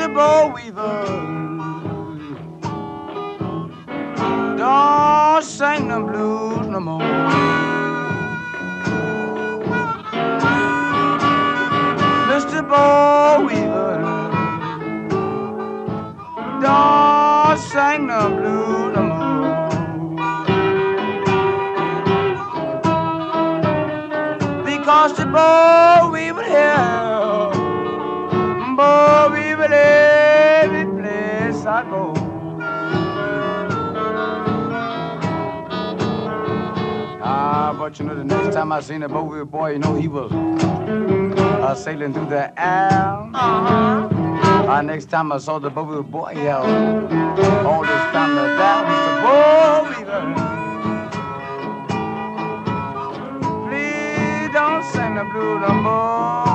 sensible weaver. Don't sing them blues no more. Mr. Boll Weevil, don't sing the blues no more. Because the boll weevil here. I go. Ah, but you know, the next time I seen a Boll Weevil boy, you know, he was uh, sailing through the air. Uh-huh. Uh, next time I saw the Boll Weevil boy, yeah, all this time that was the Boll Weevil. Please don't sing the blue no more.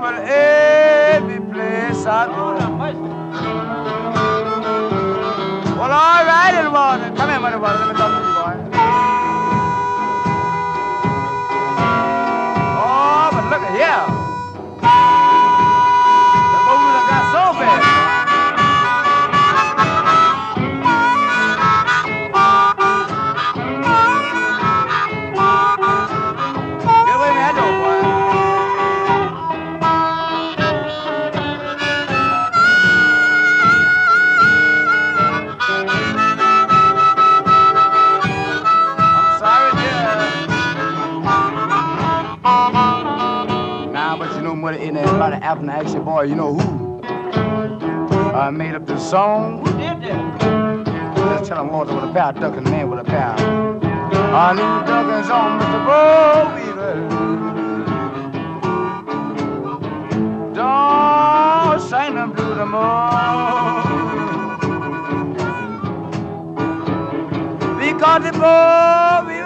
Weaver every place I go. Well, all right, little. Come here, water. Let me talk In that about an African your boy, you know who? Uh, made up this song. Who did that? Let's tell him water with a pair, ducking man with a pair. I need duckings on Mr. Boll Weevil. Don't sing them blue no more. Because the Bo